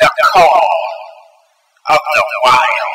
the call of the wild.